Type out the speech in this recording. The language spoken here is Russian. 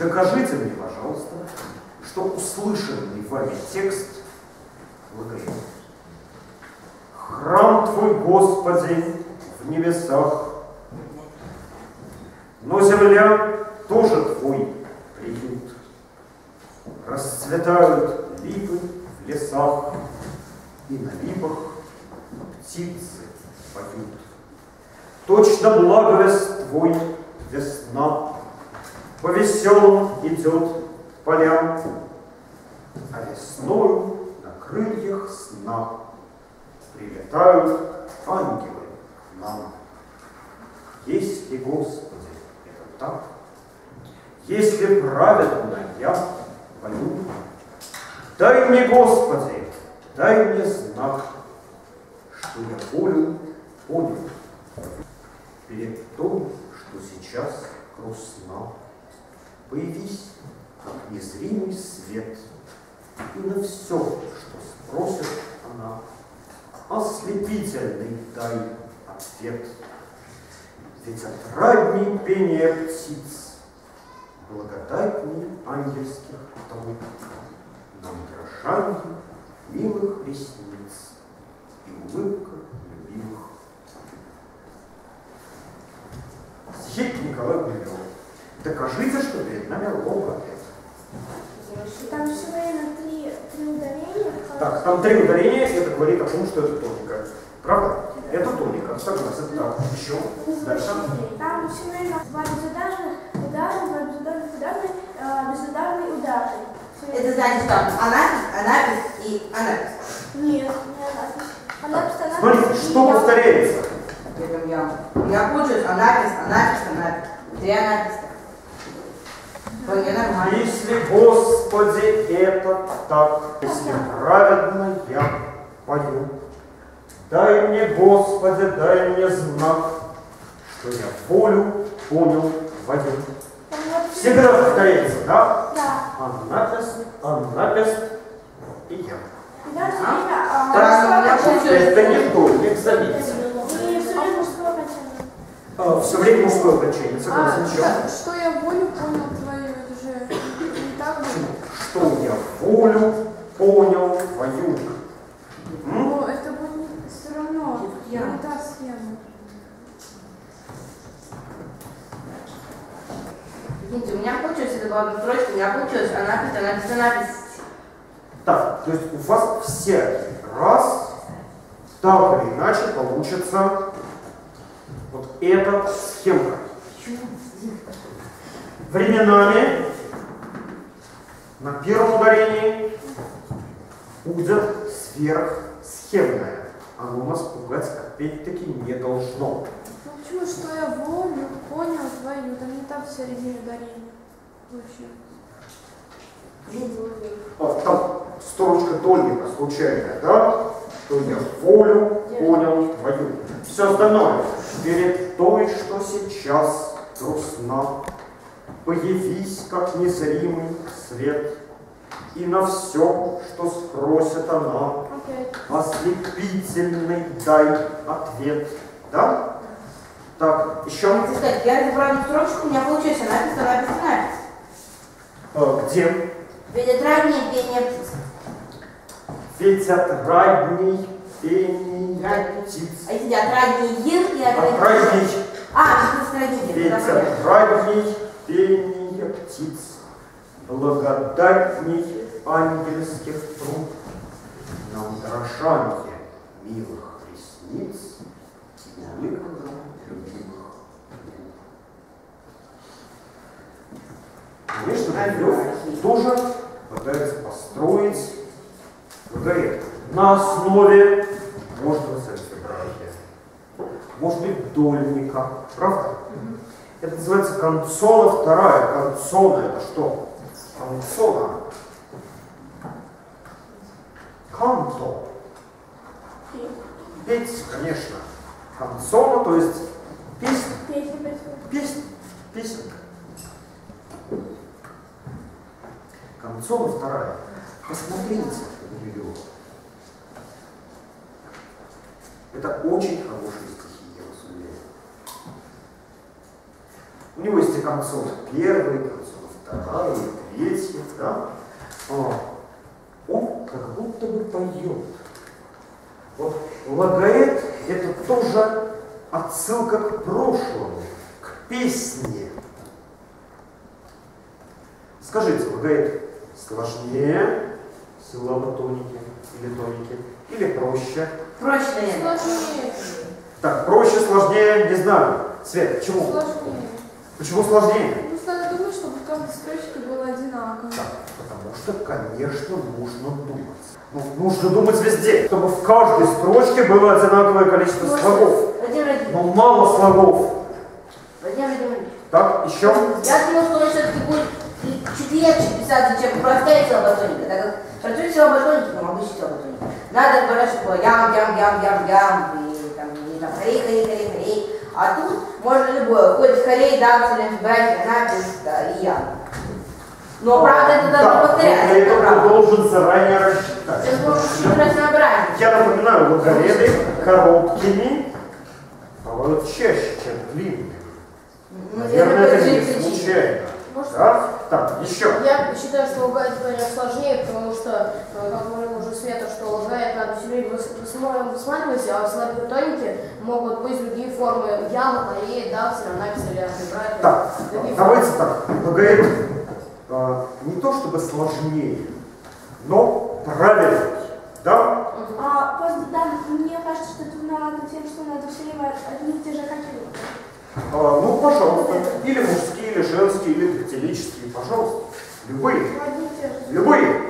Докажите мне, пожалуйста, что услышанный вами текст лжив. Храм Твой, Господи, в небесах, но земля тоже Твой приют. Расцветают липы в лесах, и на липах птицы поют. Точно благовест Твой весна, по веселым идет полям, а весною на крыльях сна прилетают ангелы нам. Если, Господи, это так, если праведно я пою, дай мне, Господи, дай мне знак, что я волю понял перед том, что сейчас грустна. Появись, как незримый свет, и на все, что спросит она, ослепительный дай ответ. Ведь отрадней пение птиц, благодатней ангельских труд, нам дрожанье милых ресниц и улыбка любимых. Стихи Николай Гумилев. Докажите, что перед нами логопед. Там все время три, три ударения. Так, там три ударения, это говорит о том, что это тоника. Правда? Это тоника, согласен. Так, еще. Дальше. Там все время два безударных удара, два безударных ударных, э, безударный ударный. Это значит что? Анапис, анапис и анапис. Нет, не анапис. Анапис, анапис. Смотрите, что повторяется? Я, я получилось анапис, анапис, анапис. Три анаписа. Нормально. Если, Господи, это так, если праведно я пою, дай мне, Господи, дай мне знак, что я волю понял вот Всегда повторяется, да? Да. Анапис и я. И время а, окончание. получилось. Это не вдольник, заметьте. И все время мужское окончание. все время мужское окончание, согласен, А, что я волю понял я волю понял твою. М? Но это будет все равно не Я. та схема. Видите, у меня получилось, это была строчка, у меня получилось анапис, анапис, анапис. Так, то есть у вас всякий раз так или иначе получится вот эта схемка. Временами на первом ударении будет сверхсхемное. Оно нас пугать опять-таки не должно. Ну почему, что я волю понял твою, там не так в середине ударения. Вообще. А, Там строчка дольника случайная, да? То я волю понял твою. Все остальное. Перед той, что сейчас грустна, появись, как незримый свет, и на все, что спросит она, Опять. ослепительный дай ответ. Да? Так, еще Хочу сказать, я разобрала строчку, у меня получилось анапис, анапис, анапис. э, где? Ведь отраднее пение птиц. Ведь отрадней пение птиц. А если отраднее ир и отраднее... А, это отраднее. Отрадней пение птиц, благодатней ангельских труд, нам дрожанье милых ресниц и улыбка любимых. Конечно, Гумилев тоже пытается построить, говорит, на основе, может быть, Сальцебрахия, может быть, Дольника, правда? Это называется концона вторая. Концона это что? Концона. Канто. Петь, конечно. Концона, то есть песня. Песня, песня. Песенка. Концова вторая. Посмотрите на нее. Это очень хорошие концов, первый концов, второй, третий, да? А, Он как будто бы поет. Вот лагает – это тоже отсылка к прошлому, к песне. Скажите, лагает сложнее силаботоники или тоники, или проще? Проще. Сложнее. Так, проще, сложнее, не знаю. Свет, почему? Сложнее. Почему сложнее? Ну, надо думать, чтобы в каждой строчке было одинаково. Так, потому что, конечно, нужно думать. Ну, нужно думать везде, чтобы в каждой строчке было одинаковое количество слогов. Владимир Владимирович, Но мало слогов. Владимир Владимирович, Так, еще? я думал, что он все-таки будет чуть легче писать, чем простая силоботоника, так как простой силоботоники, там обычный силоботоник, надо говорить, что ям, ям, ям, ям, ям, и там, и там, хорей, хорей, хорей, хорей. А тут можно любое, хоть хорей, даксель, брать, анапис, да, и ям. Но, правда, это надо повторять, это правда. должен заранее рассчитать. Можно чуть разнообразнее. Я напоминаю, логореды короткими бывают чаще, чем длинными. Ну, Наверное, это не случайно. Да? Так, еще. Я считаю, что лгать говорят сложнее, потому что, э, как говорил уже Света, что лгает надо все время выс- высма- высматривать, а в слабиотонике могут быть другие формы яма, корея, даксель, анапис или антибрать. Так, Другие давайте так. Логорит э, не то чтобы сложнее, но правильнее. Да? А после данных, мне кажется, что это виновато тем, что надо все время одни и те же какие А, ну, пожалуйста. Или мужские, или женские, или дактилические, пожалуйста. Любые. Любые.